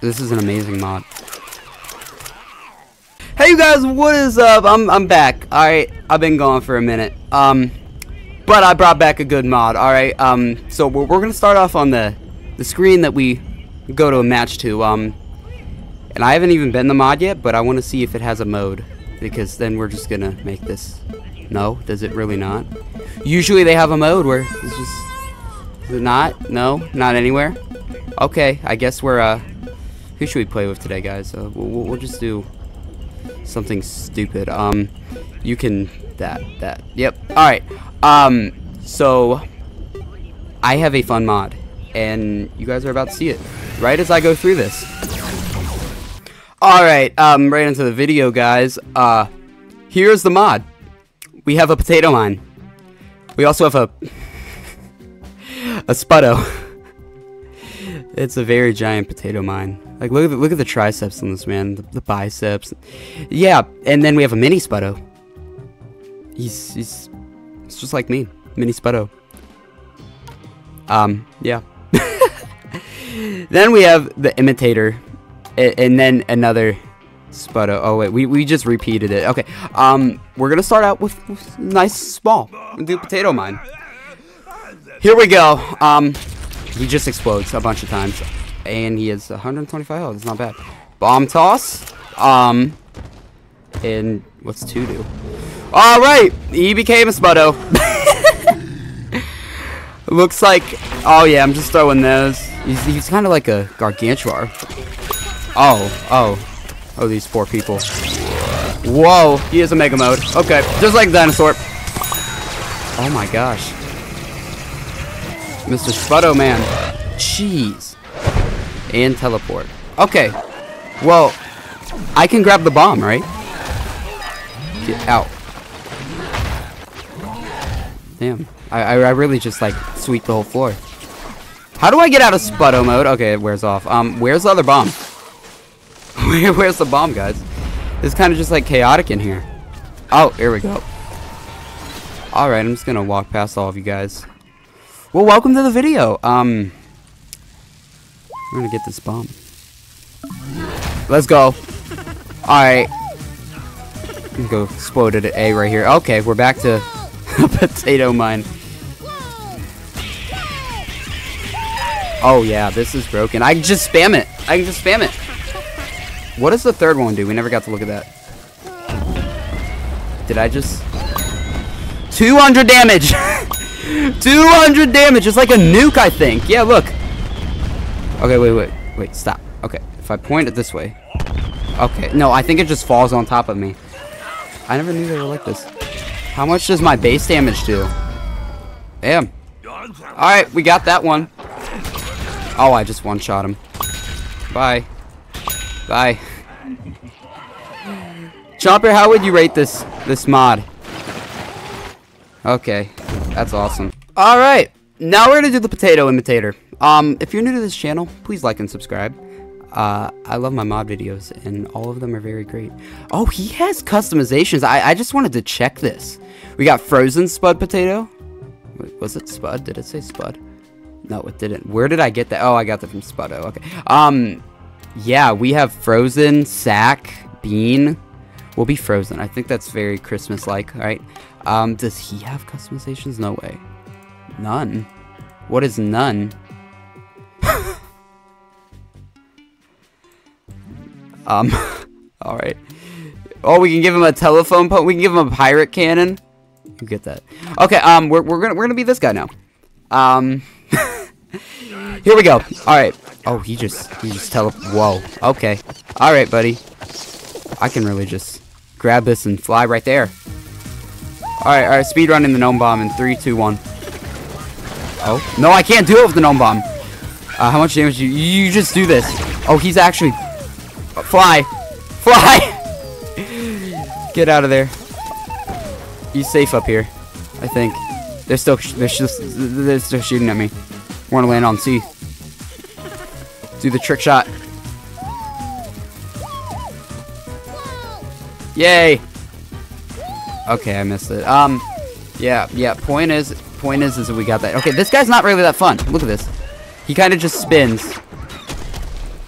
This is an amazing mod. Hey you guys, what is up? I'm I'm back. Alright, I've been gone for a minute. Um but I brought back a good mod, alright? Um so we're, we're gonna start off on the the screen that we go to a match to. Um and I haven't even been the mod yet, but I wanna see if it has a mode. Because then we're just gonna make this No, does it really not? Usually they have a mode where it's just is it not? No? Not anywhere? Okay, I guess we're, uh... Who should we play with today, guys? Uh, we'll, we'll just do something stupid. Um, you can... That, that. Yep. Alright. Um, so... I have a fun mod. And you guys are about to see it. Right as I go through this. Alright, um, right into the video, guys. Uh, here's the mod. We have a potato mine. We also have a a Spudow. it's a very giant potato mine. Like look at the, look at the triceps on this man, the, the biceps. Yeah, and then we have a mini Spudow. He's he's it's just like me, mini Spudow. Um, yeah. then we have the imitator, and, and then another Spudow. Oh wait, we, we just repeated it. Okay, um, we're gonna start out with, with nice small. Do potato mine. Here we go. Um, he just explodes a bunch of times, and he has 125 health. It's not bad. Bomb toss. Um, and what's two do? All right, he became a Spudow. Looks like. Oh yeah, I'm just throwing those. He's he's kind of like a gargantuar. Oh oh. Oh, these four people. Whoa, he is a mega mode. Okay, just like dinosaur. Oh my gosh. Mr. Spudow Man. Jeez. And teleport. Okay. Well, I can grab the bomb, right? Get out. Damn. I, I, I really just, like, sweep the whole floor. How do I get out of Spudow mode? Okay, it wears off. Um, where's the other bomb? Where, where's the bomb, guys? It's kind of just like chaotic in here. Oh, here we go. Alright, I'm just gonna walk past all of you guys. Well, welcome to the video. Um, I'm gonna get this bomb. Let's go. Alright. Go exploded at A right here. Okay, we're back to potato mine. Oh yeah, this is broken. I can just spam it. I can just spam it. What does the third one do? We never got to look at that. Did I just... 200 damage! 200 damage! It's like a nuke, I think. Yeah, look. Okay, wait, wait. Wait, stop. Okay, if I point it this way. Okay, no, I think it just falls on top of me. I never knew they were like this. How much does my base damage do? Damn. Alright, we got that one. Oh, I just one-shot him. Bye. Bye. Chopper, how would you rate this this mod? Okay, that's awesome. All right, now we're gonna do the potato imitator. Um, if you're new to this channel, please like and subscribe. Uh, I love my mod videos, and all of them are very great. Oh, he has customizations. I, I just wanted to check this. We got frozen spud potato. Wait, was it spud? Did it say spud? No, it didn't. Where did I get that? Oh, I got that from Spudow. Okay. Um, yeah, we have frozen, sack, bean. Will be frozen. I think that's very Christmas-like, right? Um, does he have customizations? No way. None. What is none? um, alright. Oh, we can give him a telephone pole. We can give him a pirate cannon. You get that. Okay, um, we're, we're gonna, we're gonna be this guy now. Um, here we go. Alright. Oh, he just, he just tele- Whoa. Okay. Alright, buddy. I can really just grab this and fly right there. Alright, alright, speed running the gnome bomb in three, two, one. Oh, no, I can't do it with the gnome bomb. Uh, how much damage do you, you just do this? Oh, he's actually, uh, fly, fly. Get out of there. He's safe up here, I think. They're still, they're just, they're still shooting at me. Want to land on C. Do the trick shot. Yay! Okay, I missed it. Um, yeah, yeah. Point is, point is, is that we got that. Okay, this guy's not really that fun. Look at this. He kind of just spins.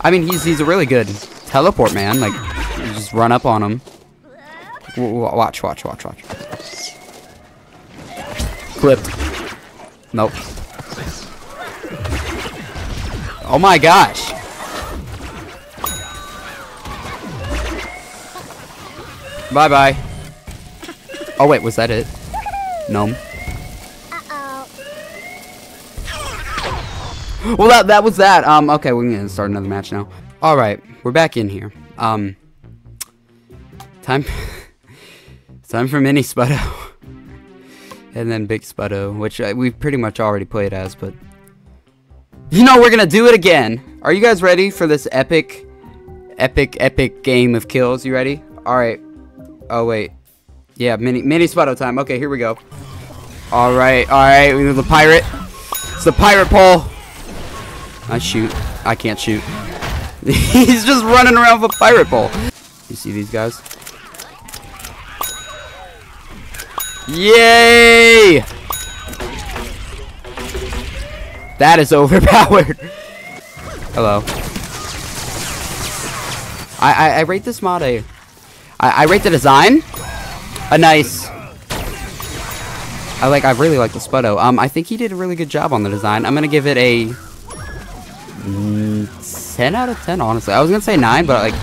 I mean, he's he's a really good teleport man. Like, you just run up on him. W watch, watch, watch, watch. Clipped. Nope. Oh my gosh. Bye bye. Oh wait, was that it? Gnome. Well, that that was that. Um, okay, we're gonna start another match now. All right, we're back in here. Um, time, time for mini Spudow, and then big Spudow, which I, we've pretty much already played as. But you know, we're gonna do it again. Are you guys ready for this epic, epic, epic game of kills? You ready? All right. Oh wait, yeah, mini mini Spudow time. Okay, here we go. All right, all right. We need the pirate. It's the pirate pole. I shoot. I can't shoot. He's just running around with a pirate pole. You see these guys? Yay! That is overpowered. Hello. I, I, I rate this mod a... I, I rate the design a nice... I like, I really like the Spudow. Um, I think he did a really good job on the design. I'm gonna give it a Mm, 10 out of 10, honestly. I was gonna say 9, but like,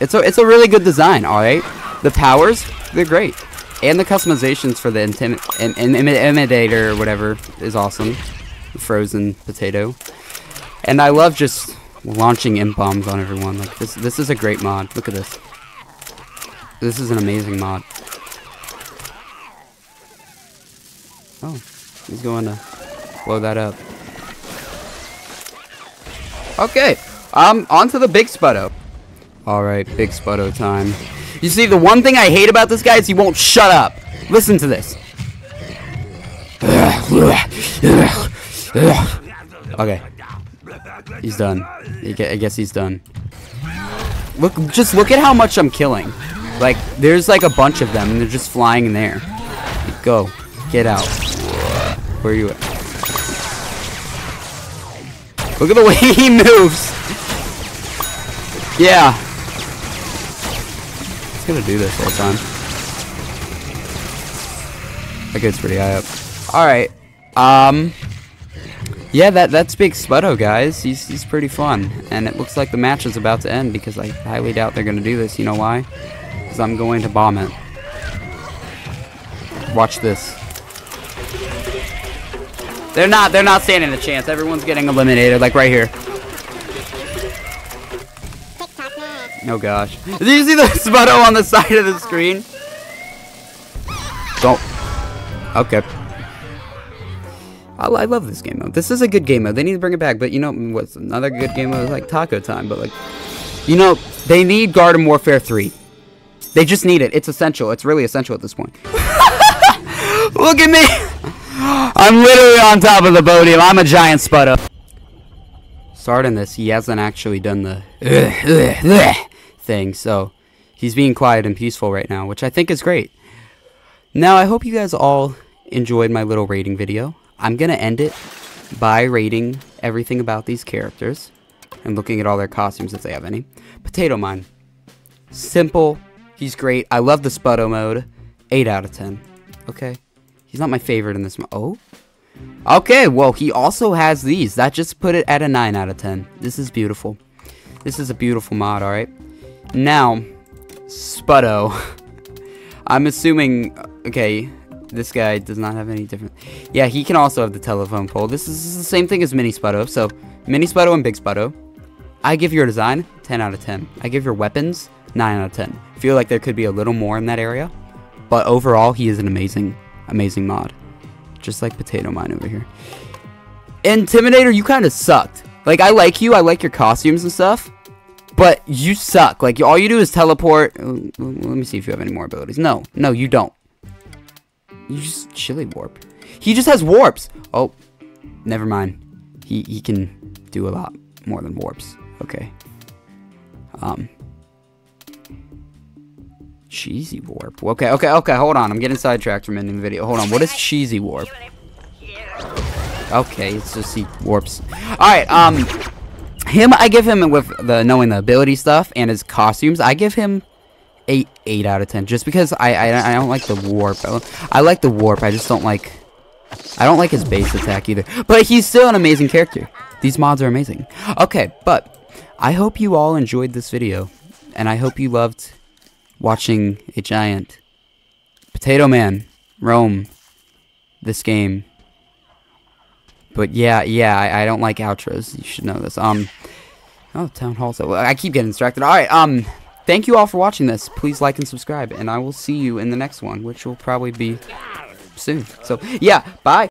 it's a, it's a really good design, alright? The powers, they're great. And the customizations for the intimi in, in, Intimidator or whatever is awesome. Frozen potato. And I love just launching imp bombs on everyone. Like this this is a great mod. Look at this. This is an amazing mod. Oh, he's going to blow that up. Okay, um, on to the big Spudow. Alright, big Spudow time. You see, the one thing I hate about this guy is he won't shut up. Listen to this. Okay. He's done. I guess he's done. Look, just look at how much I'm killing. Like, there's like a bunch of them, and they're just flying in there. Go. Get out. Where are you at? Look at the way he moves. Yeah. He's gonna do this all the time. That gets pretty high up. Alright. Um Yeah, that that's Big Spudow, guys. He's he's pretty fun. And it looks like the match is about to end because I highly doubt they're gonna do this. You know why? Because I'm going to bomb it. Watch this. They're not, they're not standing a chance. Everyone's getting eliminated, like right here. Oh gosh. Did you see the Spudow on the side of the screen? Don't. Okay. I, I, love this game mode. This is a good game mode. They need to bring it back. But you know what's another good game mode? Like Taco Time. But like, you know, they need Garden Warfare 3. They just need it. It's essential. It's really essential at this point. Look at me. I'm literally on top of the podium. I'm a giant Spudow. Starting this, he hasn't actually done the thing, so he's being quiet and peaceful right now, which I think is great. Now, I hope you guys all enjoyed my little rating video. I'm going to end it by rating everything about these characters and looking at all their costumes if they have any. Potato Mine. Simple. He's great. I love the Spudow mode. 8 out of 10. Okay? He's not my favorite in this. Oh? Okay, well, he also has these. That just put it at a 9 out of 10. This is beautiful. This is a beautiful mod, alright? Now, Spudow. I'm assuming, uh, okay, this guy does not have any different. Yeah, he can also have the telephone pole. This is, this is the same thing as Mini Spudow. So, Mini Spudow and Big Spudow. I give your design 10 out of 10. I give your weapons 9 out of 10. feel like there could be a little more in that area. But overall, he is an amazing amazing mod. Just like Potato Mine over here. Intimidator, you kind of sucked. Like, I like you. I like your costumes and stuff. But you suck. Like, all you do is teleport. Uh, let me see if you have any more abilities. No. No, you don't. You just chili warp. He just has warps. Oh, never mind. He, he can do a lot more than warps. Okay. Um, Cheesy warp. Okay, okay, okay, hold on. I'm getting sidetracked from ending the video. Hold on. What is cheesy warp? Okay, it's just he warps. Alright, um him, I give him with the knowing the ability stuff and his costumes. I give him a eight out of ten, just because I I, I don't like the warp. I like the warp. I just don't like. I don't like his base attack either. But he's still an amazing character. These mods are amazing. Okay, but I hope you all enjoyed this video, and I hope you loved watching a giant potato man roam this game. But yeah, yeah, I, I don't like outros. You should know this. Um, oh, town hall. So I keep getting distracted. All right. Um, thank you all for watching this. Please like and subscribe, and I will see you in the next one, which will probably be soon. So yeah, bye.